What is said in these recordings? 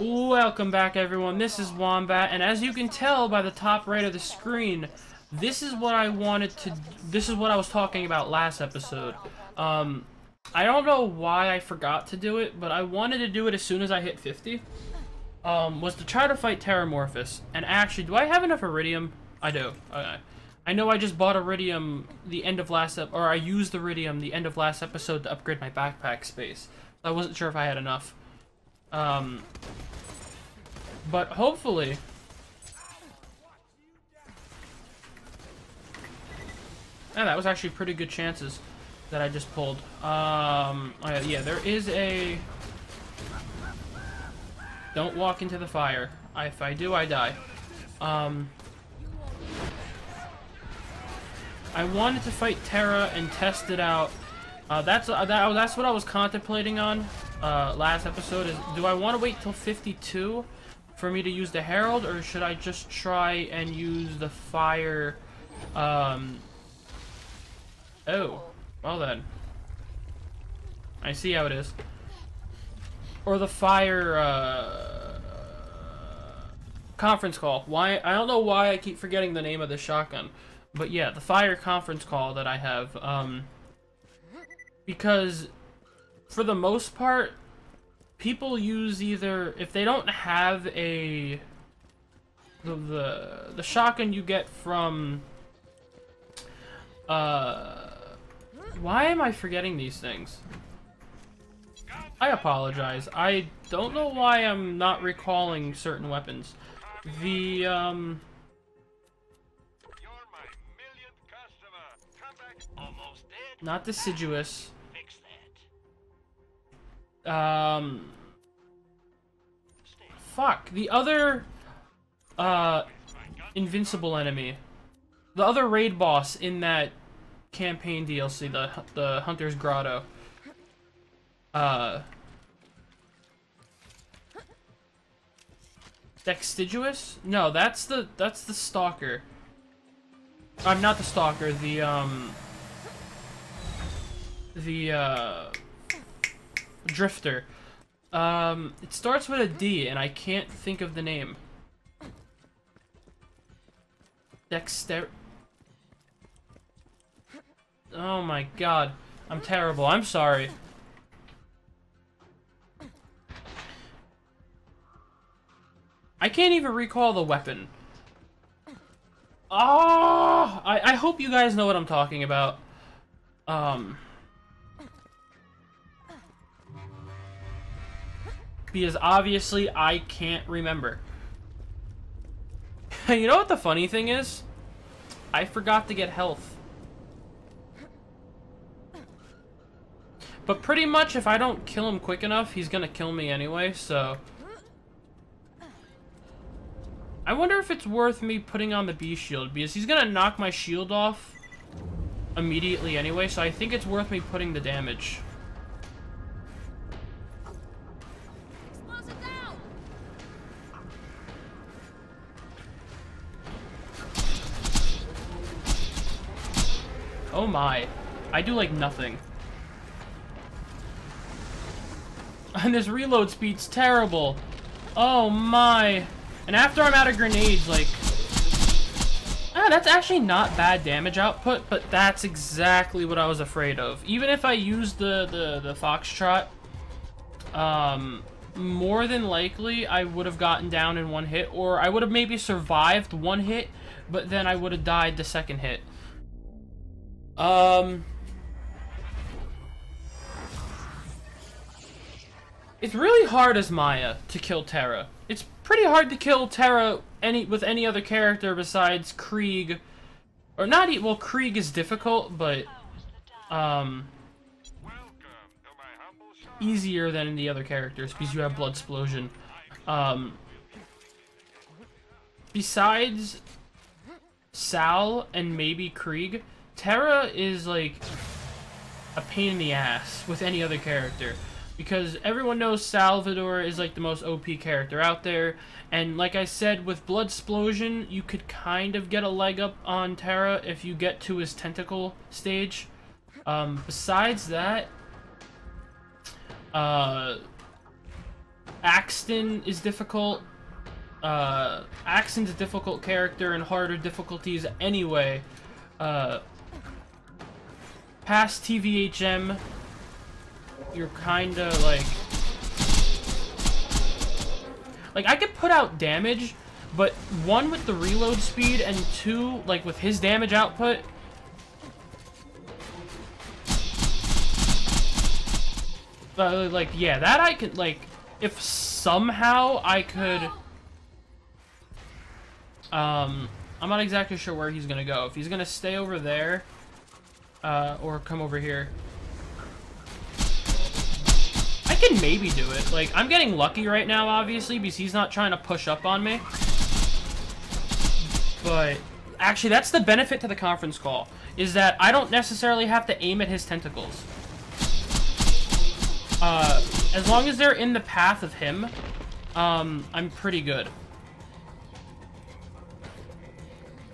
Welcome back, everyone. This is Wombat, and as you can tell by the top right of the screen, this is what I wanted to... This is what I was talking about last episode. Um, I don't know why I forgot to do it, but I wanted to do it as soon as I hit 50. Um, was to try to fight Terramorphous. And actually, do I have enough Iridium? I do. Okay. I know I just bought Iridium the end of last... Ep or I used the Iridium the end of last episode to upgrade my backpack space. I wasn't sure if I had enough. Um, but hopefully... Yeah, that was actually pretty good chances that I just pulled. Um, oh yeah, there is a... Don't walk into the fire. I, if I do, I die. Um, I wanted to fight Terra and test it out. Uh, that's uh, that, that's what I was contemplating on uh, last episode. Is do I want to wait till 52 for me to use the Harold, or should I just try and use the Fire? Um, oh, well then. I see how it is. Or the Fire uh, conference call. Why? I don't know why I keep forgetting the name of the shotgun. But yeah, the Fire conference call that I have. Um, because for the most part, people use either if they don't have a the the, the shotgun you get from uh why am I forgetting these things? I apologize. I don't know why I'm not recalling certain weapons. The um not deciduous. Um, fuck. The other, uh, invincible enemy. The other raid boss in that campaign DLC, the, the Hunter's Grotto. Uh... Dexiduous? No, that's the, that's the Stalker. I'm not the Stalker, the, um... The, uh... Drifter. Um, it starts with a D, and I can't think of the name. Dexter... Oh my god. I'm terrible. I'm sorry. I can't even recall the weapon. Oh! I, I hope you guys know what I'm talking about. Um... Because obviously I can't remember. you know what the funny thing is? I forgot to get health. But pretty much if I don't kill him quick enough, he's gonna kill me anyway, so... I wonder if it's worth me putting on the Bee shield, because he's gonna knock my shield off immediately anyway, so I think it's worth me putting the damage. Oh my. I do like nothing. And this reload speed's terrible. Oh my. And after I'm out of grenades, like... Ah, that's actually not bad damage output, but that's exactly what I was afraid of. Even if I used the, the, the Foxtrot, um, more than likely I would have gotten down in one hit, or I would have maybe survived one hit, but then I would have died the second hit. Um... It's really hard as Maya to kill Terra. It's pretty hard to kill Terra any with any other character besides Krieg. Or not, well, Krieg is difficult, but, um, easier than the other characters because you have Blood Explosion. Um, besides Sal and maybe Krieg, Terra is like a pain in the ass with any other character because everyone knows Salvador is like the most OP character out there and like I said with Blood Explosion you could kind of get a leg up on Terra if you get to his tentacle stage um, besides that uh, Axton is difficult. Uh, Axton's a difficult character and harder difficulties anyway. Uh, past TVHM, you're kinda like... Like, I could put out damage, but one with the reload speed and two, like, with his damage output, uh, like, yeah, that I could, like, if somehow I could, um, I'm not exactly sure where he's gonna go. If he's gonna stay over there, uh, or come over here. I can maybe do it. Like, I'm getting lucky right now, obviously, because he's not trying to push up on me. But, actually, that's the benefit to the conference call, is that I don't necessarily have to aim at his tentacles. Uh, as long as they're in the path of him, um, I'm pretty good.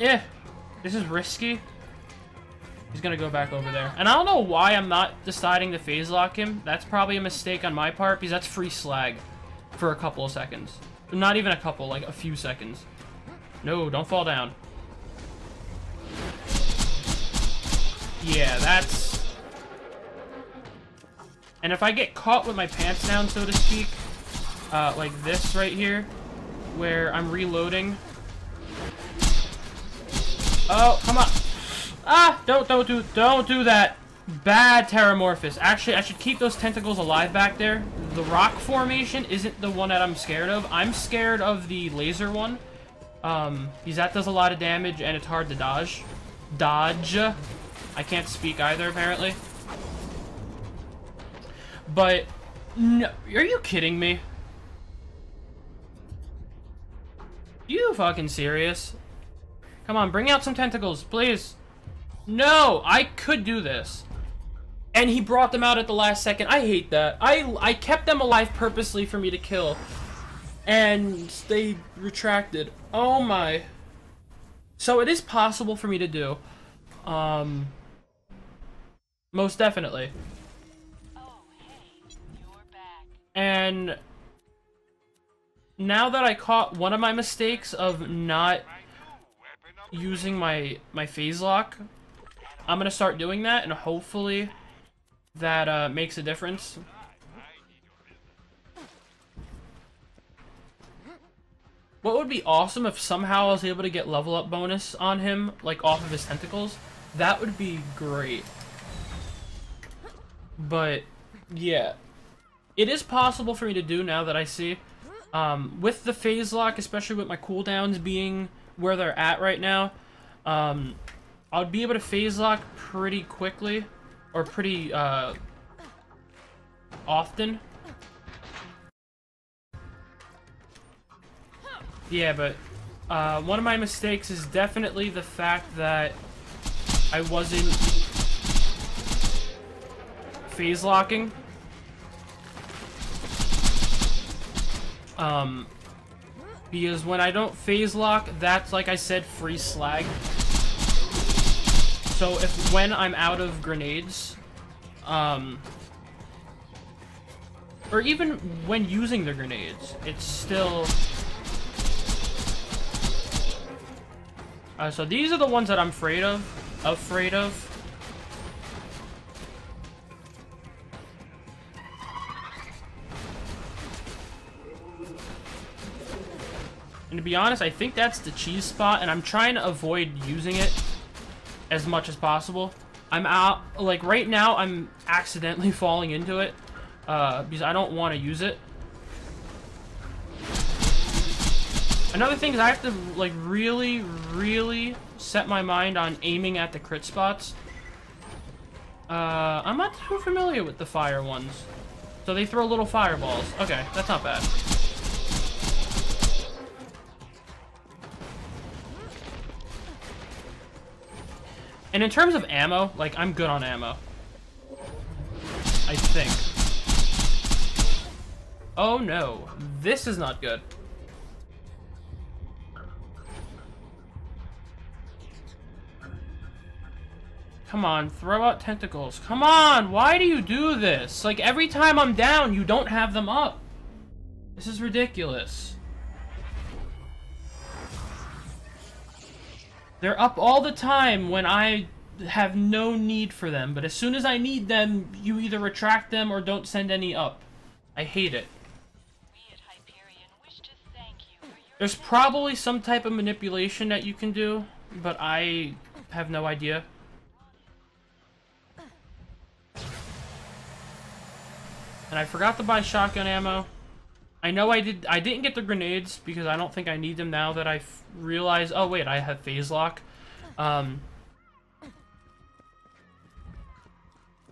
Yeah, this is risky. He's gonna go back over there. And I don't know why I'm not deciding to phase lock him. That's probably a mistake on my part, because that's free slag for a couple of seconds. Not even a couple, like a few seconds. No, don't fall down. Yeah, that's... And if I get caught with my pants down, so to speak, uh, like this right here, where I'm reloading. Oh, come on. Ah, don't, don't do, don't do that. Bad Terramorphous. Actually, I should keep those tentacles alive back there. The rock formation isn't the one that I'm scared of. I'm scared of the laser one. Um, because that does a lot of damage and it's hard to dodge. Dodge. I can't speak either, apparently. But, no, are you kidding me? You fucking serious? Come on, bring out some tentacles, please. No, I could do this. And he brought them out at the last second. I hate that. I, I kept them alive purposely for me to kill. And they retracted. Oh my. So it is possible for me to do. Um, most definitely. And now that I caught one of my mistakes of not using my my phase lock, I'm gonna start doing that, and hopefully that uh, makes a difference. What would be awesome if somehow I was able to get level up bonus on him, like off of his tentacles? That would be great. But, yeah it is possible for me to do now that I see. Um, with the phase lock, especially with my cooldowns being where they're at right now, um, I'll be able to phase lock pretty quickly, or pretty, uh, often. Yeah, but, uh, one of my mistakes is definitely the fact that I wasn't phase locking. Um, because when I don't phase lock, that's, like I said, free slag. So if when I'm out of grenades, um, or even when using the grenades, it's still... Uh, so these are the ones that I'm afraid of, afraid of. And to be honest, I think that's the cheese spot, and I'm trying to avoid using it as much as possible. I'm out, like, right now, I'm accidentally falling into it, uh, because I don't want to use it. Another thing is I have to, like, really, really set my mind on aiming at the crit spots. Uh, I'm not too familiar with the fire ones. So they throw little fireballs. Okay, that's not bad. And in terms of ammo, like, I'm good on ammo. I think. Oh no, this is not good. Come on, throw out tentacles. Come on, why do you do this? Like, every time I'm down, you don't have them up. This is ridiculous. They're up all the time when I have no need for them, but as soon as I need them, you either retract them or don't send any up. I hate it. There's probably some type of manipulation that you can do, but I have no idea. And I forgot to buy shotgun ammo. I know I did. I didn't get the grenades because I don't think I need them now that I realize. Oh wait, I have phase lock. Um,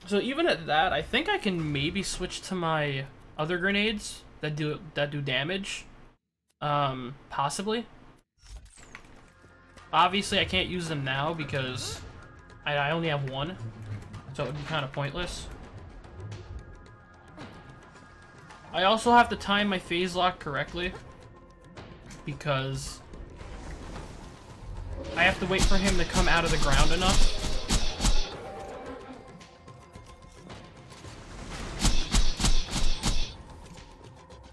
so even at that, I think I can maybe switch to my other grenades that do that do damage. Um, possibly. Obviously, I can't use them now because I, I only have one, so it would be kind of pointless. I also have to time my phase lock correctly because I have to wait for him to come out of the ground enough.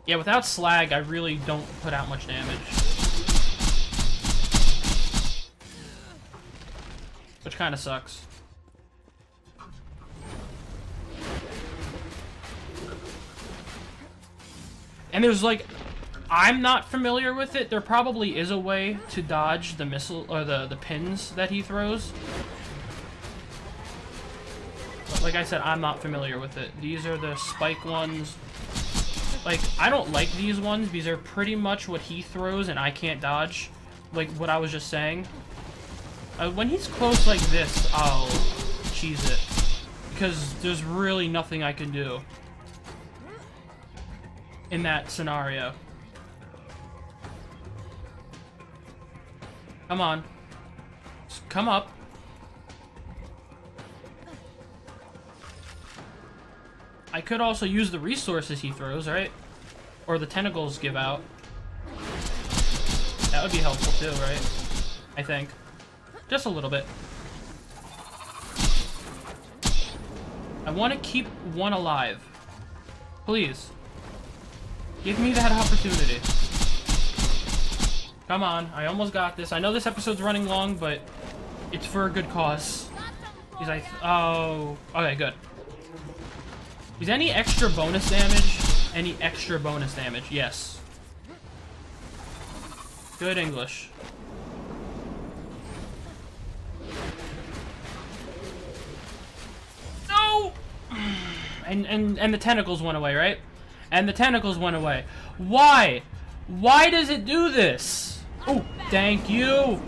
Yeah, without slag, I really don't put out much damage. Which kind of sucks. And there's like, I'm not familiar with it. There probably is a way to dodge the missile or the the pins that he throws. But like I said, I'm not familiar with it. These are the spike ones. Like, I don't like these ones because they're pretty much what he throws and I can't dodge. Like what I was just saying. Uh, when he's close like this, I'll cheese it. Because there's really nothing I can do in that scenario. Come on. Just come up. I could also use the resources he throws, right? Or the tentacles give out. That would be helpful too, right? I think. Just a little bit. I want to keep one alive. Please. Give me that opportunity. Come on, I almost got this. I know this episode's running long, but it's for a good cause. He's like, oh, okay, good. Is any extra bonus damage? Any extra bonus damage? Yes. Good English. No! And, and, and the tentacles went away, right? And the tentacles went away. Why? Why does it do this? Oh, thank you.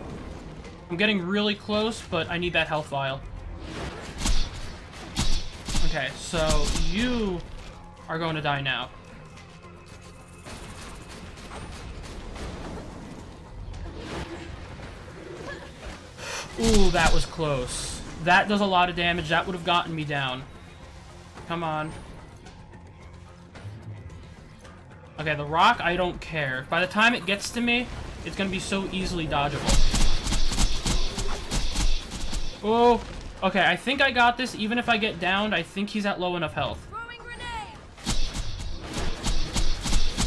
I'm getting really close, but I need that health vial. Okay, so you are going to die now. Ooh, that was close. That does a lot of damage. That would have gotten me down. Come on. Okay, the rock, I don't care. By the time it gets to me, it's gonna be so easily dodgeable. Oh, okay, I think I got this. Even if I get downed, I think he's at low enough health.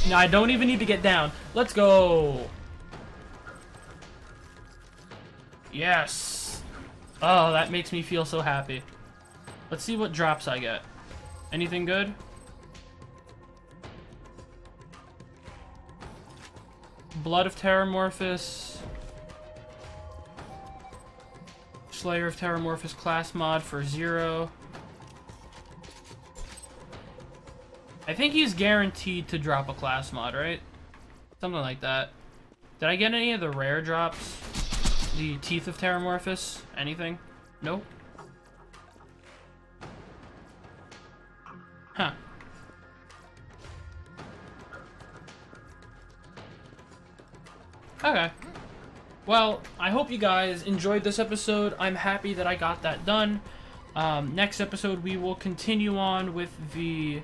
No, I don't even need to get down. Let's go. Yes. Oh, that makes me feel so happy. Let's see what drops I get. Anything good? Blood of Terramorphous. Slayer of Terramorphous class mod for Zer0. I think he's guaranteed to drop a class mod, right? Something like that. Did I get any of the rare drops? The Teeth of Terramorphous? Anything? Nope. Okay. Well, I hope you guys enjoyed this episode. I'm happy that I got that done. Um, next episode, we will continue on with the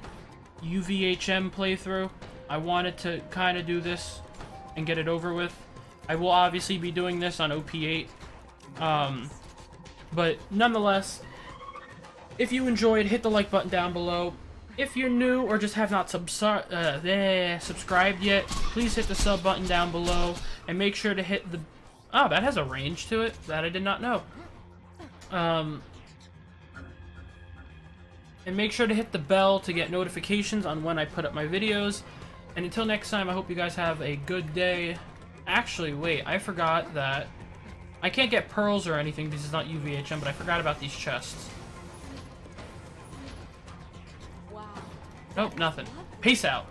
UVHM playthrough. I wanted to kind of do this and get it over with. I will obviously be doing this on OP8. Um, but nonetheless, if you enjoyed, hit the like button down below. If you're new or just have not subscribed uh, eh, subscribed yet, please hit the sub button down below and make sure to hit the... Oh, that has a range to it. That I did not know. Um, and make sure to hit the bell to get notifications on when I put up my videos. And until next time, I hope you guys have a good day. Actually, wait, I forgot that... I can't get pearls or anything because it's not UVHM, but I forgot about these chests. Nope, nothing. Peace out.